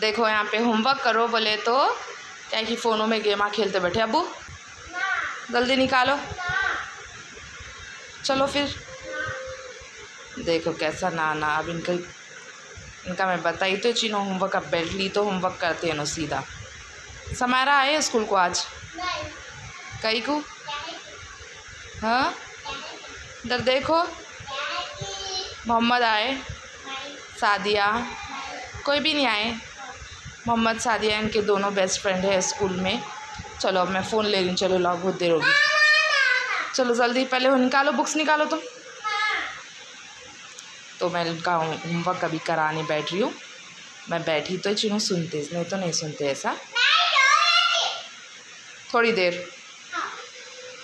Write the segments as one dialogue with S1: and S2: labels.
S1: देखो यहाँ पे होमवर्क करो बोले तो। क्या कि फ़ोनों में गेम खेलते बैठे। अबू, जल्दी निकालो। चलो फिर। देखो कैसा ना ना अब इनका इनका मैं बताई तो चीनो होमवर्क अब बैठ ली तो होमवर्क करते हैं नो सीधा। समारा आए स्कूल को आज? कई को? हाँ? इधर देखो। मोहम्मद आए। सादिया? कोई भी नहीं आए। मोहम्मद सादिया इनके दोनों बेस्ट फ्रेंड है स्कूल में। चलो अब मैं फ़ोन ले रही चलो लाओ, बहुत देर होगी चलो जल्दी, पहले निकालो बुक्स निकालो तुम। तो मैं इनका होमवर्क अभी कराने बैठ रही हूँ। मैं बैठी तो चीनों, सुनते, नहीं तो नहीं सुनते ऐसा। थोड़ी देर।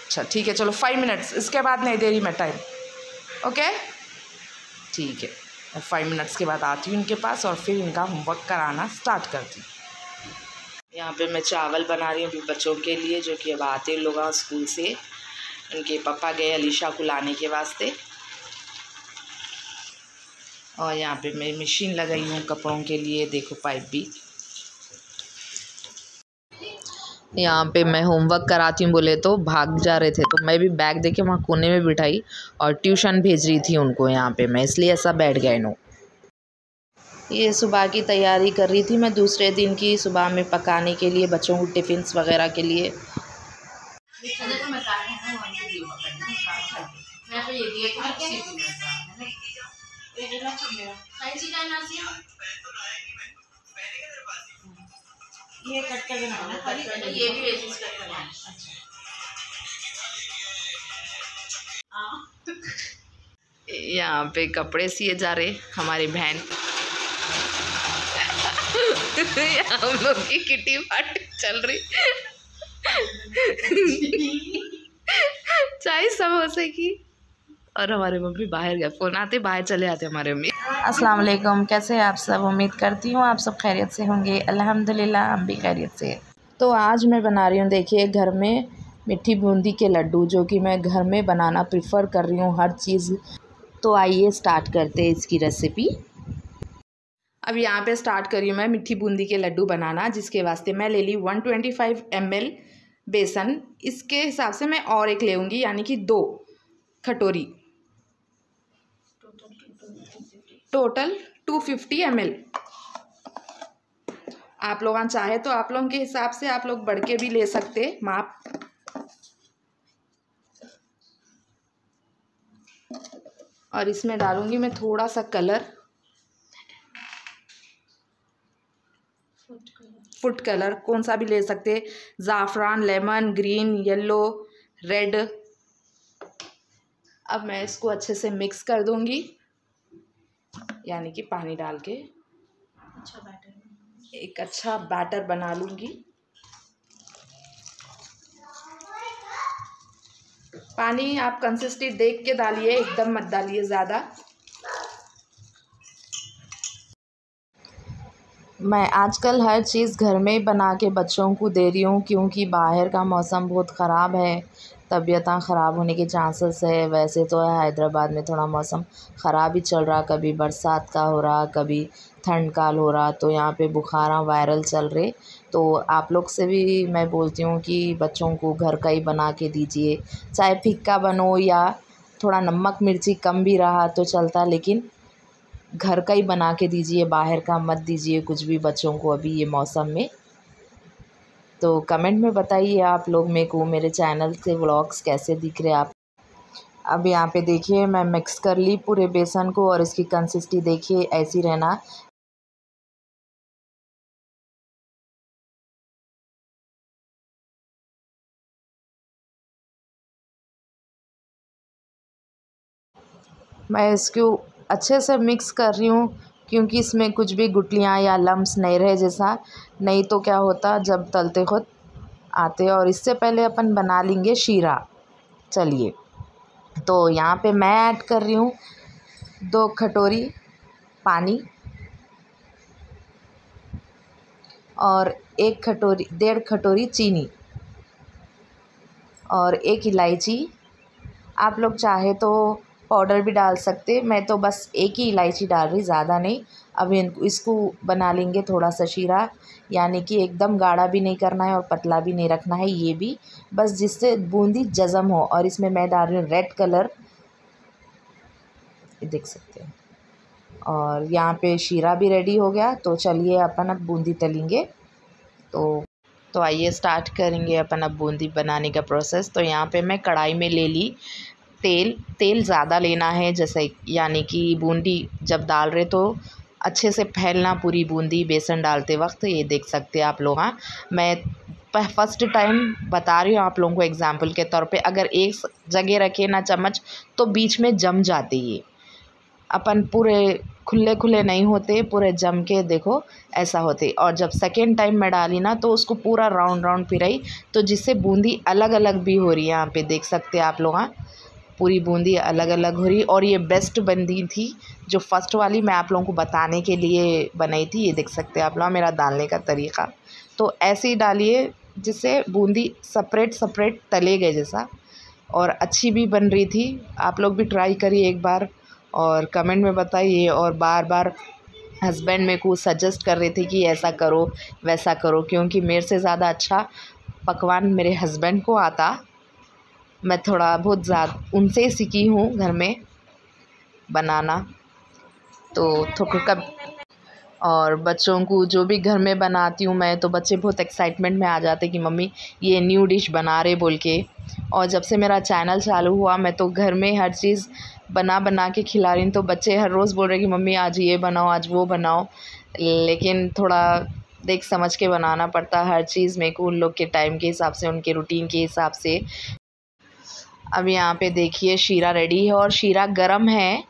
S1: अच्छा ठीक है, चलो फाइव मिनट्स इसके बाद नहीं दे रही मैं टाइम ओके ठीक है। फाइव मिनट्स के बाद आती हूँ इनके पास और फिर इनका होमवर्क कराना स्टार्ट करती हूँ। यहाँ पे मैं चावल बना रही हूँ अभी बच्चों के लिए, जो कि अब आते लोग स्कूल से। उनके पापा गए अलीशा को लाने के वास्ते। और यहाँ पे मैं मशीन लगाई हूँ कपड़ों के लिए, देखो पाइप भी। यहाँ पे मैं होमवर्क कराती हूँ बोले तो भाग जा रहे थे। तो मैं भी बैग दे के वहाँ कोने में बिठाई और ट्यूशन भेज रही थी उनको यहाँ पे। मैं इसलिए ऐसा बैठ गए नो ये सुबह की तैयारी कर रही थी मैं दूसरे दिन की सुबह में पकाने के लिए बच्चों को टिफ़िन्स वगैरह के लिए।
S2: ये कट कर बनाना ये भी वैसे कट करना अच्छा।
S1: यहाँ पे कपड़े सिए जा रहे हमारी बहन। हम लोग की किटी पार्टी चल रही। चाय समोसे की। और हमारे मम्मी बाहर गए फ़ोन आते बाहर चले आते हमारे मम्मी। अस्सलाम वालेकुम कैसे हैं आप सब? उम्मीद करती हूँ आप सब खैरियत से होंगे। अल्हम्दुलिल्लाह, हम भी खैरियत से तो आज मैं बना रही हूँ, देखिए, घर में मिट्टी बूंदी के लड्डू, जो कि मैं घर में बनाना प्रिफ़र कर रही हूँ, हर चीज़। तो आइए स्टार्ट करते हैं इसकी रेसिपी। अब यहाँ पे स्टार्ट करी हूँ मैं मिट्टी बूंदी के लड्डू बनाना, जिसके वास्ते मैं ले ली वन ट्वेंटी बेसन। इसके हिसाब से मैं और एक लेऊँगी यानी कि दो कटोरी। Total two fifty M L. आप लोग चाहे तो आप लोगों के हिसाब से आप लोग बढ़ के भी ले सकते माप। और इसमें डालूँगी मैं थोड़ा सा कलर। फुट कलर, कौन सा भी ले सकते। ज़ाफ़रान, लेमन, ग्रीन, येलो, रेड। अब मैं इसको अच्छे से मिक्स कर दूँगी। यानी कि पानी डाल के।
S2: अच्छा बैटर
S1: एक अच्छा बैटर बना लूँगी। पानी आप कंसिस्टेंट देख के डालिए एकदम मत डालिए ज़्यादा। मैं आजकल हर चीज़ घर में बना के बच्चों को दे रही हूँ क्योंकि बाहर का मौसम बहुत ख़राब है। तबीयत ख़राब होने के चांसेस है। वैसे तो हैदराबाद में थोड़ा मौसम ख़राब ही चल रहा। कभी बरसात का हो रहा, कभी ठंड काल हो रहा तो यहाँ पे बुखार वायरल चल रहे। तो आप लोग से भी मैं बोलती हूँ कि बच्चों को घर का ही बना के दीजिए। चाहे फिक्का बनो या थोड़ा नमक मिर्ची कम भी रहा तो चलता, लेकिन घर का ही बना के दीजिए। बाहर का मत दीजिए कुछ भी बच्चों को अभी ये मौसम में। तो कमेंट में बताइए आप लोग मेरे को, मेरे चैनल से व्लॉग्स कैसे दिख रहे आप। अब यहाँ पे देखिए, मैं मिक्स कर ली पूरे बेसन को और इसकी कंसिस्टी देखिए, ऐसी रहना। मैं इसको अच्छे से मिक्स कर रही हूँ। क्योंकि इसमें कुछ भी गुटलियाँ या लम्स नहीं रहे जैसा, नहीं तो क्या होता जब तलते खुद आते और इससे पहले अपन बना लेंगे शीरा। चलिए। तो यहाँ पे मैं ऐड कर रही हूँ दो कटोरी पानी और एक कटोरी, डेढ़ कटोरी चीनी और एक इलायची। आप लोग चाहे तो पाउडर भी डाल सकते मैं तो बस एक ही इलायची डाल रही ज़्यादा नहीं। अब इनको इसको बना लेंगे थोड़ा सा शीरा, यानी कि एकदम गाढ़ा भी नहीं करना है और पतला भी नहीं रखना है ये भी। बस जिससे बूंदी जज़म हो और इसमें मैं डाल रही हूँ रेड कलर। देख सकते हैं। और यहाँ पे शीरा भी रेडी हो गया तो चलिए अपन अब बूंदी तलेंगे। तो तो आइए स्टार्ट करेंगे अपन अब बूंदी बनाने का प्रोसेस। तो यहाँ पे मैं कढ़ाई में ले ली। तेल तेल ज़्यादा लेना है, जैसे यानी कि बूंदी जब डाल रहे तो अच्छे से फैलना पूरी बूंदी बेसन डालते वक्त, ये देख सकते हैं आप लोग हाँ। मैं फ़र्स्ट टाइम बता रही हूँ आप लोगों को एग्ज़ाम्पल के तौर पे, अगर एक जगह रखे ना चम्मच तो बीच में जम जाती है अपन पूरे खुले खुले नहीं होते, पूरे जम के देखो, ऐसा होते। और जब सेकेंड टाइम मैं डाली ना तो उसको पूरा राउंड राउंड फिराई तो जिससे बूंदी अलग अलग भी हो रही है, यहाँ पे देख सकते हैं आप लोग हाँ। पूरी बूंदी अलग अलग हो रही और ये बेस्ट बंदी थी, जो फ़र्स्ट वाली मैं आप लोगों को बताने के लिए बनाई थी, ये देख सकते हैं आप लोग, मेरा डालने का तरीक़ा। तो ऐसे ही डालिए, जिससे बूंदी सेपरेट सेपरेट तले गए जैसा। और अच्छी भी बन रही थी, आप लोग भी ट्राई करिए एक बार और कमेंट में बताइए और बार बार हस्बैंड मेरे को सजेस्ट कर रहे थे कि ऐसा करो, वैसा करो, क्योंकि मेरे से ज़्यादा अच्छा पकवान मेरे हस्बैंड को आता मैं थोड़ा बहुत ज़्यादा, उनसे सीखी हूँ घर में बनाना। तो थोड़ा कब, और बच्चों को जो भी घर में बनाती हूँ मैं तो बच्चे बहुत एक्साइटमेंट में आ जाते कि मम्मी, ये न्यू डिश बना रहे बोल के। और जब से मेरा चैनल चालू हुआ, मैं तो घर में हर चीज़ बना बना के खिला रही हूँ। तो बच्चे हर रोज़ बोल रहे कि, मम्मी, आज ये बनाओ, आज वो बनाओ। लेकिन थोड़ा देख समझ के बनाना पड़ता हर चीज़ मेरे को उन लोग के टाइम के हिसाब से, उनके रूटीन के हिसाब से। अब यहाँ पे देखिए, शीरा रेडी है और शीरा गरम है।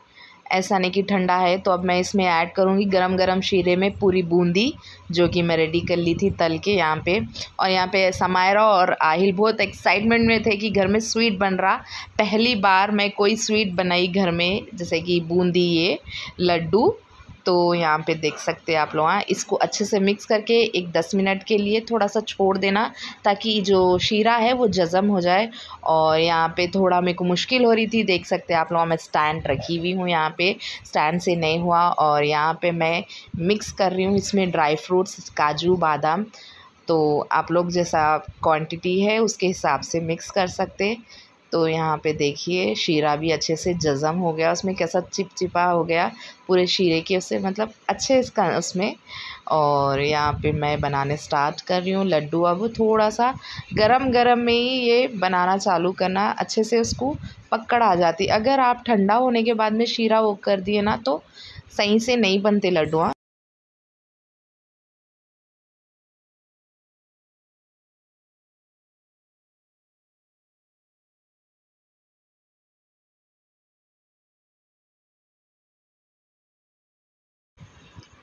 S1: ऐसा नहीं कि ठंडा है तो अब मैं इसमें ऐड करूँगी गरम गरम शीरे में पूरी बूंदी, जो कि मैं रेडी कर ली थी तल के यहाँ पे। और यहाँ पे समायरा और आहिल बहुत एक्साइटमेंट में थे कि घर में स्वीट बन रहा। पहली बार मैं कोई स्वीट बनाई घर में, जैसे कि बूंदी, ये लड्डू। तो यहाँ पे देख सकते हैं आप लोग हाँ। इसको अच्छे से मिक्स करके एक दस मिनट के लिए थोड़ा सा छोड़ देना, ताकि जो शीरा है वो जज़म हो जाए। और यहाँ पे थोड़ा मेरे को मुश्किल हो रही थी, देख सकते हैं आप लोग मैं स्टैंड रखी हुई हूँ यहाँ पे। स्टैंड से नहीं हुआ और यहाँ पे मैं मिक्स कर रही हूँ इसमें ड्राई फ्रूट्स काजू, बादाम। तो आप लोग जैसा क्वांटिटी है, उसके हिसाब से मिक्स कर सकते तो यहाँ पे देखिए, शीरा भी अच्छे से जज़म हो गया, उसमें कैसा चिपचिपा हो गया, पूरे शीरे के उससे मतलब अच्छे इसका उसमें। और यहाँ पे मैं बनाने स्टार्ट कर रही हूँ, लड्डू अब थोड़ा सा गरम गरम में ही ये बनाना चालू करना, अच्छे से उसको पकड़ आ जाती। अगर आप ठंडा होने के बाद में शीरा वो कर दिए ना तो सही से नहीं बनते लड्डू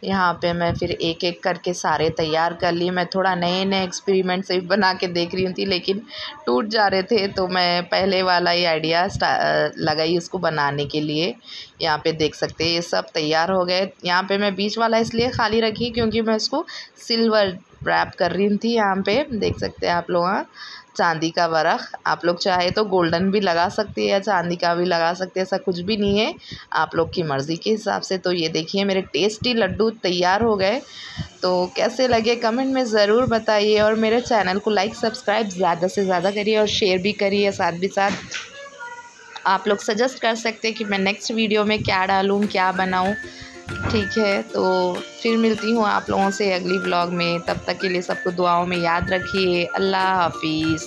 S1: यहाँ पे मैं फिर एक एक करके सारे तैयार कर लिए। मैं थोड़ा नए नए एक्सपेरिमेंट्स से बना के देख रही थी, लेकिन टूट जा रहे थे तो मैं पहले वाला ही आइडिया लगाई उसको बनाने के लिए। यहाँ पे देख सकते हैं, ये सब तैयार हो गए। यहाँ पे मैं बीच वाला इसलिए खाली रखी क्योंकि मैं उसको सिल्वर रैप कर रही थी यहाँ पे। देख सकते हैं आप लोग हाँ। चांदी का वर्क आप लोग चाहे तो गोल्डन भी लगा सकते हैं या चांदी का भी लगा सकते हैं, ऐसा कुछ भी नहीं है। आप लोग की मर्ज़ी के हिसाब से। तो ये देखिए, मेरे टेस्टी लड्डू तैयार हो गए। तो कैसे लगे कमेंट में ज़रूर बताइए और मेरे चैनल को लाइक, सब्सक्राइब ज़्यादा से ज़्यादा करिए और शेयर भी करिए साथ भी साथ। आप लोग सजेस्ट कर सकते हैं कि मैं नेक्स्ट वीडियो में क्या डालूँ, क्या बनाऊँ। ठीक है तो फिर मिलती हूँ आप लोगों से अगली ब्लॉग में। तब तक के लिए सबको दुआओं में याद रखिए। अल्लाह हाफिज़।